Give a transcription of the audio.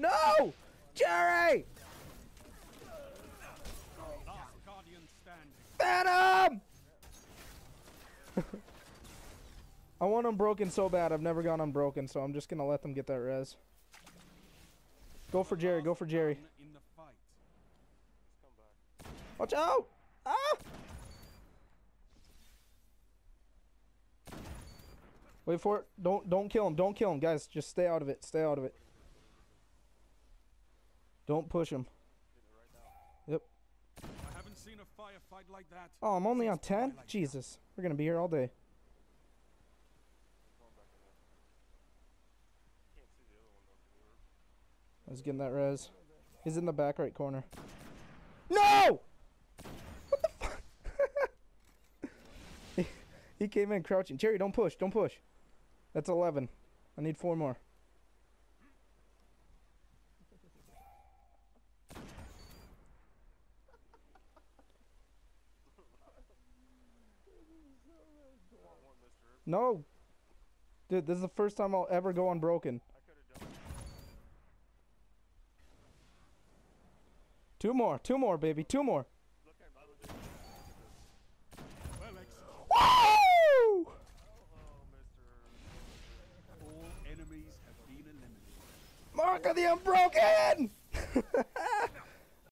town. No! Jerry! Last guardian standing. Phantom! I want unbroken so bad. I've never gone unbroken, so I'm just gonna let them get that res. Go for Jerry. Go for Jerry. Watch out! Ah! Wait for it. Don't don't kill him. Don't kill him, guys. Just stay out of it. Stay out of it. Don't push him. Yep. I haven't seen a firefight like that. Oh, I'm only on 10? Twilight. Jesus. We're gonna be here all day. Going I was getting that res. He's in the back right corner. No! What the fuck? he, he came in crouching. Jerry, don't push. Don't push. That's 11. I need four more. No! Dude, this is the first time I'll ever go unbroken. I could have done. it. Two more. Two more, baby. Two more. Look at my Well executed. Woo! Mister. All enemies have been eliminated. Mark of the Unbroken!